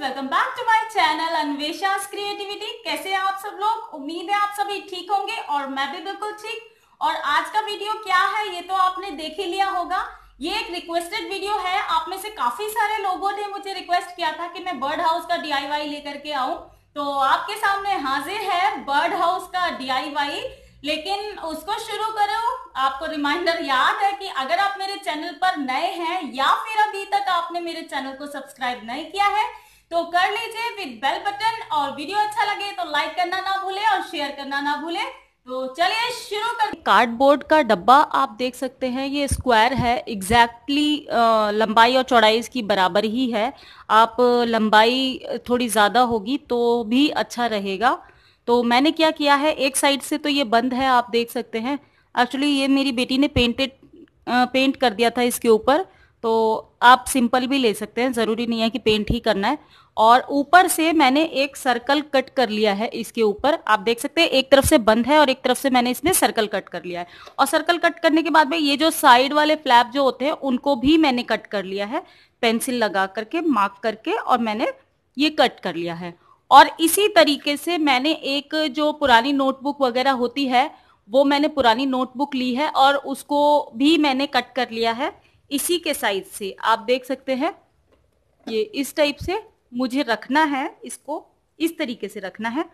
Welcome back to my channel Anvesha's creativity कैसे हैं आप सब लोग? उम्मीद है आप सभी ठीक होंगे और मैं भी बिल्कुल ठीक। और आज का वीडियो क्या है, ये तो आपने देख ही लिया होगा। ये एक रिक्वेस्टेड वीडियो है। आप में से काफ़ी सारे लोगों ने मुझे रिक्वेस्ट किया था कि मैं बर्ड हाउस का डी लेकर के आऊँ। तो आपके सामने हाजिर है बर्ड हाउस का डीआईवाई लेकिन उसको शुरू करो। आपको रिमाइंडर याद है कि अगर आप मेरे चैनल पर नए हैं या फिर अभी तक आपने मेरे चैनल को सब्सक्राइब नहीं किया है तो कर लीजिए विद बेल बटन और वीडियो अच्छा लगे तो लाइक करना ना भूले और शेयर करना ना भूले। तो चलिए शुरू कर कार्डबोर्ड का डब्बा आप देख सकते हैं ये स्क्वायर है एग्जैक्टली exactly, लंबाई और चौड़ाई इसकी बराबर ही है। आप लंबाई थोड़ी ज़्यादा होगी तो भी अच्छा रहेगा। तो मैंने क्या किया है एक साइड से तो ये बंद है आप देख सकते हैं। एक्चुअली ये मेरी बेटी ने पेंटेड पेंट कर दिया था इसके ऊपर। तो आप सिंपल भी ले सकते हैं, ज़रूरी नहीं है कि पेंट ही करना है। और ऊपर से मैंने एक सर्कल कट कर लिया है इसके ऊपर। आप देख सकते हैं, एक तरफ़ से बंद है और एक तरफ़ से मैंने इसमें सर्कल कट कर लिया है। और सर्कल कट करने के बाद में ये जो साइड वाले फ्लैप जो होते हैं, उनको भी मैंने कट कर लिया है। पेंसिल लगा करके मार्क करके और मैंने ये कट कर लिया है। और इसी तरीके से मैंने एक जो पुरानी नोटबुक वगैरह होती है, वो मैंने पुरानी नोटबुक ली है और उसको भी मैंने कट कर लिया है। इसी के साइज़ से। आप देख सकते हैं, ये इस टाइप से मुझे रखना है, इसको इस तरीके से रखना है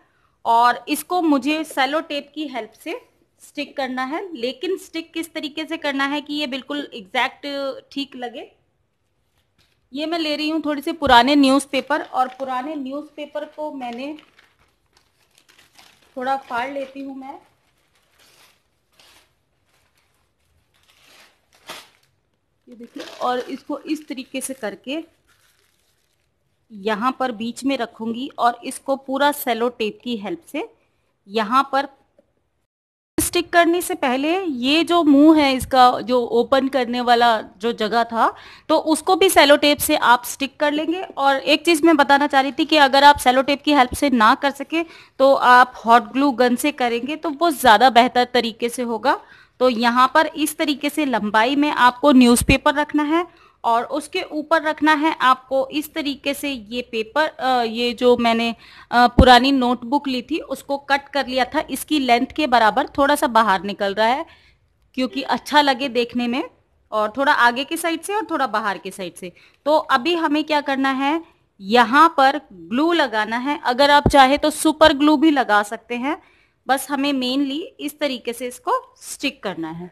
और इसको मुझे सेलो टेप की हेल्प से स्टिक करना है। लेकिन स्टिक किस तरीके से करना है कि ये बिल्कुल एग्जैक्ट ठीक लगे? ये मैं ले रही हूँ थोड़ी से पुराने न्यूज़पेपर और पुराने न्यूज़पेपर को मैंने थोड़ा फाड़ लेती हूँ मैं। ये देखिए, और इसको इस तरीके से करके यहाँ पर बीच में रखूँगी और इसको पूरा सेलो टेप की हेल्प से यहाँ पर स्टिक करने से पहले ये जो मुँह है इसका, जो ओपन करने वाला जो जगह था तो उसको भी सेलो टेप से आप स्टिक कर लेंगे। और एक चीज़ मैं बताना चाह रही थी कि अगर आप सेलो टेप की हेल्प से ना कर सके तो आप हॉट ग्लू गन से करेंगे तो वो ज़्यादा बेहतर तरीके से होगा। तो यहाँ पर इस तरीके से लंबाई में आपको न्यूज़पेपर रखना है और उसके ऊपर रखना है आपको इस तरीके से ये पेपर ये जो मैंने पुरानी नोटबुक ली थी, उसको कट कर लिया था। इसकी लेंथ के बराबर थोड़ा सा बाहर निकल रहा है, क्योंकि अच्छा लगे देखने में और थोड़ा आगे की साइड से और थोड़ा बाहर की साइड से। तो अभी हमें क्या करना है, यहाँ पर ग्लू लगाना है। अगर आप चाहे तो सुपर ग्लू भी लगा सकते हैं। बस हमें मेनली इस तरीके से इसको स्टिक करना है।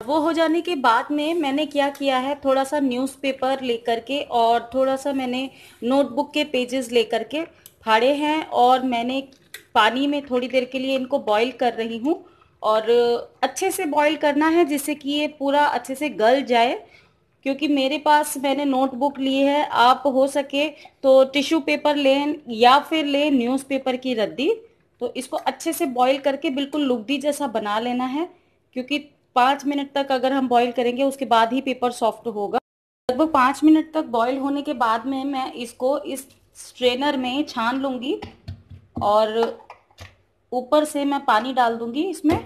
वो हो जाने के बाद में मैंने क्या किया है थोड़ा सा न्यूज़पेपर लेकर के और थोड़ा सा मैंने नोटबुक के पेजेस लेकर के फाड़े हैं और मैंने पानी में थोड़ी देर के लिए इनको बॉईल कर रही हूँ और अच्छे से बॉईल करना है जिससे कि ये पूरा अच्छे से गल जाए, क्योंकि मेरे पास मैंने नोटबुक ली है, आप हो सके तो टिश्यू पेपर लें या फिर लें न्यूज़पेपर की रद्दी। तो इसको अच्छे से बॉईल करके बिल्कुल लुगदी जैसा बना लेना है, क्योंकि पाँच मिनट तक अगर हम बॉईल करेंगे, उसके बाद ही पेपर सॉफ्ट होगा। लगभग पाँच मिनट तक बॉईल होने के बाद में मैं इसको इस स्ट्रेनर में छान लूँगी और ऊपर से मैं पानी डाल दूँगी इसमें।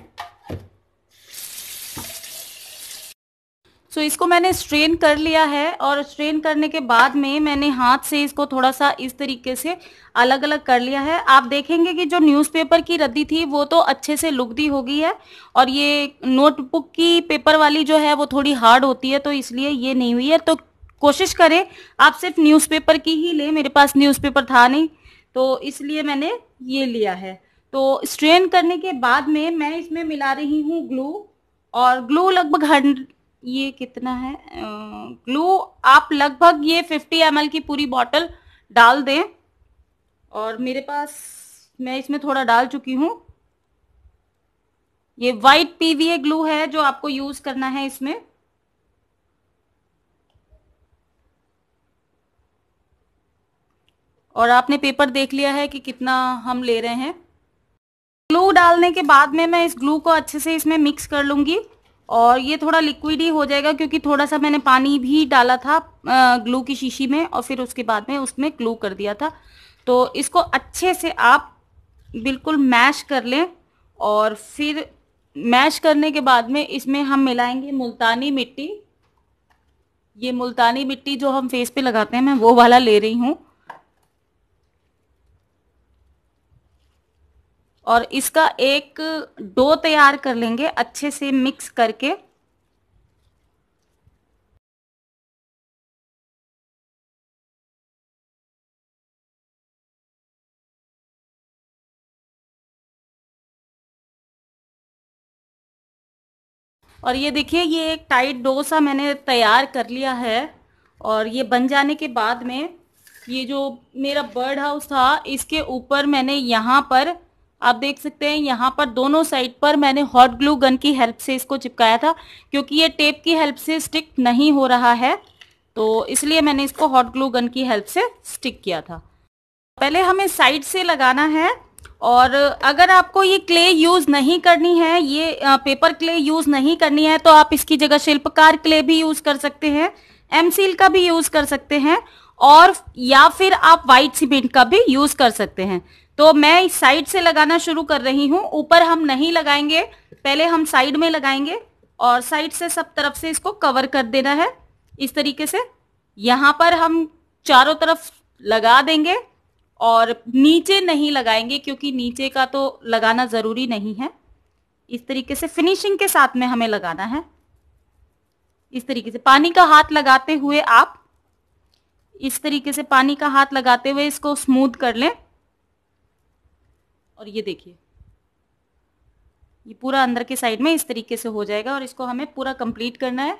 सो so, इसको मैंने स्ट्रेन कर लिया है और स्ट्रेन करने के बाद में मैंने हाथ से इसको थोड़ा सा इस तरीके से अलग अलग कर लिया है। आप देखेंगे कि जो न्यूज़पेपर की रद्दी थी वो तो अच्छे से लुकदी हो गई है और ये नोटबुक की पेपर वाली जो है वो थोड़ी हार्ड होती है तो इसलिए ये नहीं हुई है। तो कोशिश करें आप सिर्फ़ न्यूज़पेपर की ही लें मेरे पास न्यूज़पेपर था नहीं तो इसलिए मैंने ये लिया है। तो स्ट्रेन करने के बाद में मैं इसमें मिला रही हूँ ग्लू और ग्लू लगभग हंड्रेड ये कितना है? ग्लू, आप लगभग ये 50 एम की पूरी बॉटल डाल दें। और मेरे पास, मैं इसमें थोड़ा डाल चुकी हूँ। ये वाइट पीवीए ग्लू है जो आपको यूज़ करना है इसमें। और आपने पेपर देख लिया है कि कितना हम ले रहे हैं। ग्लू डालने के बाद में मैं इस ग्लू को अच्छे से इसमें मिक्स कर लूँगी। और ये थोड़ा लिक्विड ही हो जाएगा क्योंकि थोड़ा सा मैंने पानी भी डाला था ग्लू की शीशी में और फिर उसके बाद में उसमें ग्लू कर दिया था। तो इसको अच्छे से आप बिल्कुल मैश कर लें और फिर मैश करने के बाद में इसमें हम मिलाएँगे मुल्तानी मिट्टी। ये मुल्तानी मिट्टी जो हम फेस पे लगाते हैं, मैं वो वाला ले रही हूँ। और इसका एक डो तैयार कर लेंगे अच्छे से मिक्स करके। और ये देखिए, ये एक टाइट डोसा मैंने तैयार कर लिया है। और ये बन जाने के बाद में ये जो मेरा बर्ड हाउस था, इसके ऊपर मैंने यहाँ पर आप देख सकते हैं, यहाँ पर दोनों साइड पर मैंने हॉट ग्लू गन की हेल्प से इसको चिपकाया था, क्योंकि ये टेप की हेल्प से स्टिक नहीं हो रहा है तो इसलिए मैंने इसको हॉट ग्लू गन की हेल्प से स्टिक किया था। पहले हमें साइड से लगाना है, और अगर आपको ये क्ले यूज़ नहीं करनी है, ये पेपर क्ले यूज़ नहीं करनी है तो आप इसकी जगह शिल्पकार क्ले भी यूज़ कर सकते हैं एम सील का भी यूज़ कर सकते हैं, और या फिर आप व्हाइट सीमेंट का भी यूज़ कर सकते हैं। तो मैं साइड से लगाना शुरू कर रही हूँ। ऊपर हम नहीं लगाएँगे। पहले हम साइड में लगाएँगे और साइड से सब तरफ़ से इसको कवर कर देना है। इस तरीके से। यहाँ पर हम चारों तरफ़ लगा देंगे और नीचे नहीं लगाएँगे क्योंकि नीचे का तो लगाना ज़रूरी नहीं है। इस तरीके से फिनिशिंग के साथ में हमें लगाना है। इस तरीके से पानी का हाथ लगाते हुए आप इस तरीके से पानी का हाथ लगाते हुए इसको स्मूथ कर लें। और ये देखिए। ये पूरा अंदर के साइड में इस तरीके से हो जाएगा और इसको हमें पूरा कंप्लीट करना है।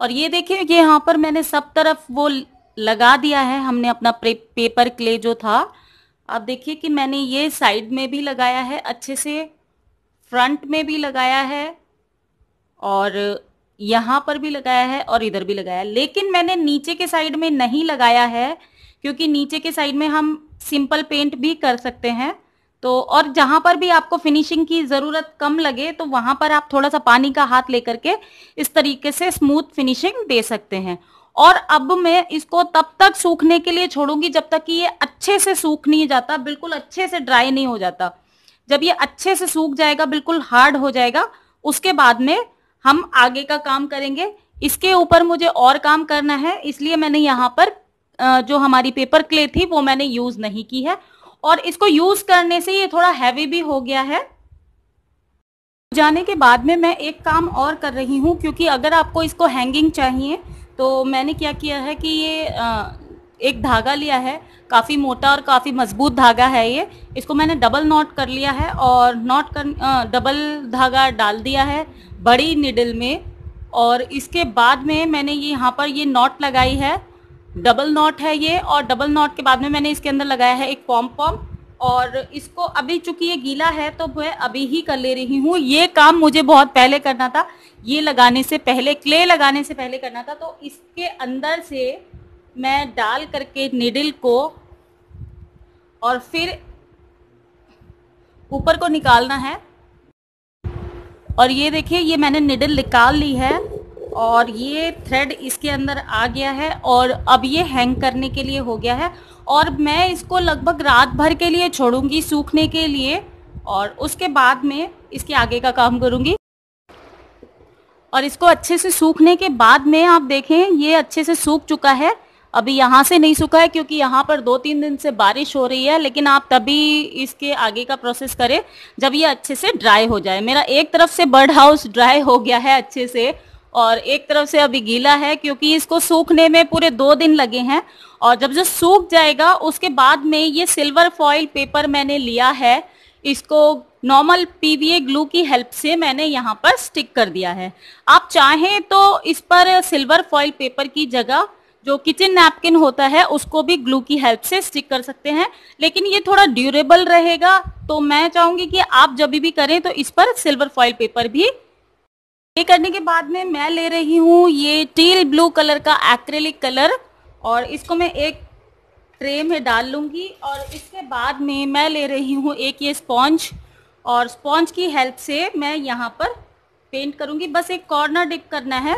और ये देखिए, ये यहाँ पर मैंने सब तरफ़ वो लगा दिया है। हमने अपना पेपर क्ले जो था अब देखिए कि मैंने ये साइड में भी लगाया है, अच्छे से फ्रंट में भी लगाया है और यहाँ पर भी लगाया है और इधर भी लगाया है। लेकिन मैंने नीचे के साइड में नहीं लगाया है, क्योंकि नीचे के साइड में हम सिंपल पेंट भी कर सकते हैं। तो और जहाँ पर भी आपको फिनिशिंग की ज़रूरत कम लगे तो वहाँ पर आप थोड़ा सा पानी का हाथ लेकर के इस तरीके से स्मूथ फिनिशिंग दे सकते हैं। और अब मैं इसको तब तक सूखने के लिए छोड़ूँगी जब तक कि ये अच्छे से सूख नहीं जाता, बिल्कुल अच्छे से ड्राई नहीं हो जाता। जब ये अच्छे से सूख जाएगा, बिल्कुल हार्ड हो जाएगा, उसके बाद में हम आगे का काम करेंगे। इसके ऊपर मुझे और काम करना है, इसलिए मैंने यहाँ पर जो हमारी पेपर क्ले थी, वो मैंने यूज़ नहीं की है। और इसको यूज़ करने से ये थोड़ा हैवी भी हो गया है। जाने के बाद में मैं एक काम और कर रही हूँ, क्योंकि अगर आपको इसको हैंगिंग चाहिए तो मैंने क्या किया है कि ये एक धागा लिया है, काफ़ी मोटा और काफ़ी मज़बूत धागा है ये। इसको मैंने डबल नॉट कर लिया है और नॉट कर डबल धागा डाल दिया है बड़ी निडल में। और इसके बाद में मैंने ये यहाँ पर ये नॉट लगाई है। डबल नॉट है ये और डबल नॉट के बाद में मैंने इसके अंदर लगाया है एक पॉम पॉम और इसको अभी चूँकि ये गीला है तो मैं अभी ही कर ले रही हूँ। ये काम मुझे बहुत पहले करना था। ये लगाने से पहले, क्ले लगाने से पहले करना था। तो इसके अंदर से मैं डाल करके निडल को और फिर ऊपर को निकालना है। और ये देखिए, ये मैंने निडल निकाल ली है। और ये थ्रेड इसके अंदर आ गया है और अब ये हैंग करने के लिए हो गया है और मैं इसको लगभग रात भर के लिए छोड़ूँगी, सूखने के लिए और उसके बाद में इसके आगे का काम करूँगी। और इसको अच्छे से सूखने के बाद में आप देखें, ये अच्छे से सूख चुका है। अभी यहाँ से नहीं सूखा है क्योंकि यहाँ पर दो तीन दिन से बारिश हो रही है, लेकिन आप तभी इसके आगे का प्रोसेस करें जब ये अच्छे से ड्राई हो जाए। मेरा एक तरफ़ से बर्ड हाउस ड्राई हो गया है अच्छे से और एक तरफ़ से अभी गीला है क्योंकि इसको सूखने में पूरे दो दिन लगे हैं। और जब जो सूख जाएगा, उसके बाद में ये सिल्वर फॉइल पेपर मैंने लिया है। इसको नॉर्मल पीवीए ग्लू की हेल्प से मैंने यहाँ पर स्टिक कर दिया है। आप चाहें तो इस पर सिल्वर फॉइल पेपर की जगह जो किचन नैपकिन होता है, उसको भी ग्लू की हेल्प से स्टिक कर सकते हैं। लेकिन ये थोड़ा ड्यूरेबल रहेगा तो मैं चाहूँगी कि आप जब भी करें तो इस पर सिल्वर फॉइल पेपर भी ये करने के बाद में मैं ले रही हूँ ये टील ब्लू कलर का एक्रेलिक कलर और इसको मैं एक ट्रे में डाल लूँगी और इसके बाद में मैं ले रही हूँ एक ये स्पॉन्ज और स्पॉन्ज की हेल्प से मैं यहाँ पर पेंट करूँगी। बस एक कॉर्नर डिप करना है,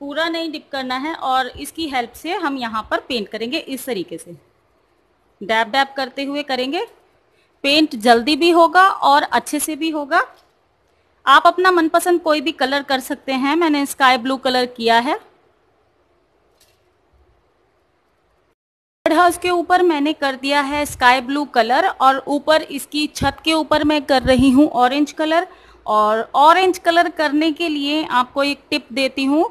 पूरा नहीं डिप करना है और इसकी हेल्प से हम यहाँ पर पेंट करेंगे इस तरीके से। डैब डैब करते हुए करेंगे। पेंट जल्दी भी होगा और अच्छे से भी होगा। आप अपना मनपसंद कोई भी कलर कर सकते हैं। मैंने स्काई ब्लू कलर किया है। हाउस के ऊपर मैंने कर दिया है स्काई ब्लू कलर और ऊपर इसकी छत के ऊपर मैं कर रही हूँ ऑरेंज कलर और ऑरेंज कलर करने के लिए आपको एक टिप देती हूँ।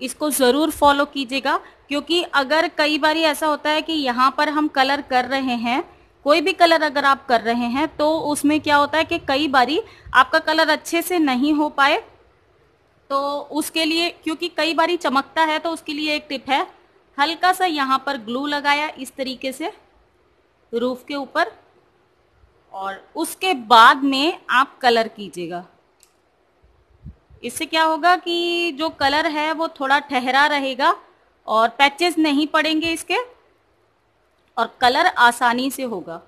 इसको ज़रूर फॉलो कीजिएगा क्योंकि अगर कई बार ऐसा होता है कि यहाँ पर हम कलर कर रहे हैं कोई भी कलर अगर आप कर रहे हैं तो उसमें क्या होता है कि कई बारी आपका कलर अच्छे से नहीं हो पाए। तो उसके लिए, क्योंकि कई बारी चमकता है तो उसके लिए एक टिप है, हल्का सा यहाँ पर ग्लू लगाया इस तरीके से रूफ के ऊपर, और उसके बाद में आप कलर कीजिएगा। इससे क्या होगा कि जो कलर है, वो थोड़ा ठहरा रहेगा, और पैचेस नहीं पड़ेंगे इसके और कलर आसानी से होगा।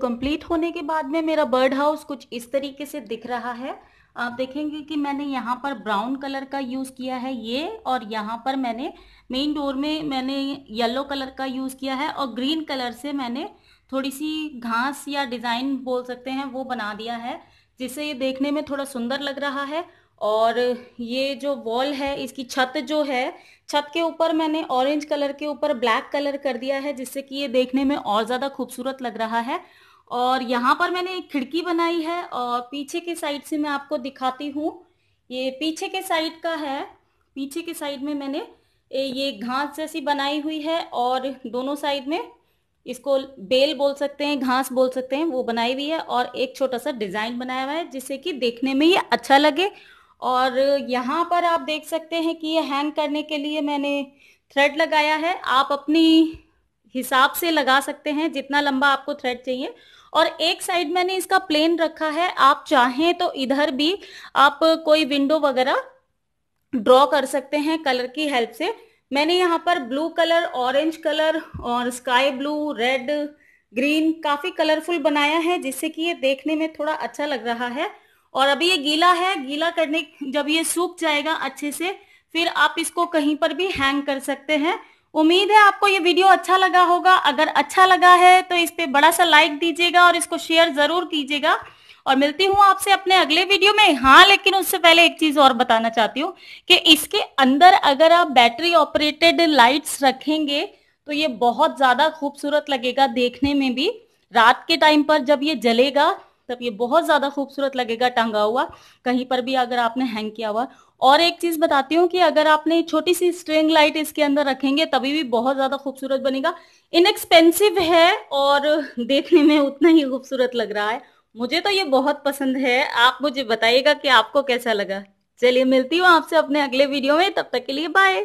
कंप्लीट होने के बाद में मेरा बर्ड हाउस कुछ इस तरीके से दिख रहा है। आप देखेंगे कि मैंने यहाँ पर ब्राउन कलर का यूज़ किया है ये और यहाँ पर मैंने मेन डोर में मैंने येलो कलर का यूज़ किया है और ग्रीन कलर से मैंने थोड़ी सी घास या डिज़ाइन बोल सकते हैं वो बना दिया है जिससे ये देखने में थोड़ा सुंदर लग रहा है। और ये जो वॉल है, इसकी छत जो है, छत के ऊपर मैंने ऑरेंज कलर के ऊपर ब्लैक कलर कर दिया है, जिससे कि ये देखने में और ज़्यादा खूबसूरत लग रहा है। और यहाँ पर मैंने एक खिड़की बनाई है और पीछे के साइड से मैं आपको दिखाती हूँ। ये पीछे के साइड का है। पीछे के साइड में मैंने ये घास जैसी बनाई हुई है और दोनों साइड में इसको बेल बोल सकते हैं, घास बोल सकते हैं, वो बनाई हुई है और एक छोटा सा डिज़ाइन बनाया हुआ है जिससे कि देखने में ये अच्छा लगे। और यहाँ पर आप देख सकते हैं कि ये हैंग करने के लिए मैंने थ्रेड लगाया है। आप अपनी हिसाब से लगा सकते हैं, जितना लंबा आपको थ्रेड चाहिए। और एक साइड मैंने इसका प्लेन रखा है। आप चाहें तो इधर भी आप कोई विंडो वगैरह ड्रॉ कर सकते हैं कलर की हेल्प से। मैंने यहाँ पर ब्लू कलर ऑरेंज कलर और स्काई ब्लू रेड ग्रीन काफ़ी कलरफुल बनाया है, जिससे कि ये देखने में थोड़ा अच्छा लग रहा है। और अभी ये गीला है, गीला करने जब ये सूख जाएगा अच्छे से, फिर आप इसको कहीं पर भी हैंग कर सकते हैं। उम्मीद है आपको ये वीडियो अच्छा लगा होगा। अगर अच्छा लगा है तो इस पर बड़ा सा लाइक दीजिएगा और इसको शेयर ज़रूर कीजिएगा। और मिलती हूँ आपसे अपने अगले वीडियो में। हाँ लेकिन उससे पहले एक चीज़ और बताना चाहती हूँ कि इसके अंदर अगर आप बैटरी ऑपरेटेड लाइट्स रखेंगे तो ये बहुत ज़्यादा खूबसूरत लगेगा देखने में भी। रात के टाइम पर जब ये जलेगा तब ये बहुत ज़्यादा खूबसूरत लगेगा टंगा हुआ। कहीं पर भी अगर आपने हैंग किया हुआ। और एक चीज़ बताती हूँ कि अगर आपने छोटी सी स्ट्रिंग लाइट इसके अंदर रखेंगे, तभी भी बहुत ज़्यादा खूबसूरत बनेगा। इनएक्सपेंसिव है और देखने में उतना ही खूबसूरत लग रहा है। मुझे तो ये बहुत पसंद है। आप मुझे बताइएगा कि आपको कैसा लगा। चलिए, मिलती हूँ आपसे अपने अगले वीडियो में। तब तक के लिए बाय